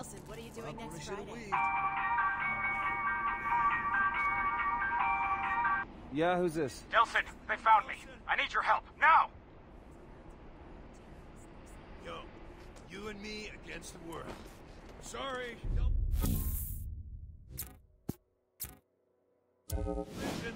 Nelson, what are you doing next Friday? Yeah, who's this? Nelson, they found me. I need your help, now! Yo, you and me against the world. Sorry. Listen.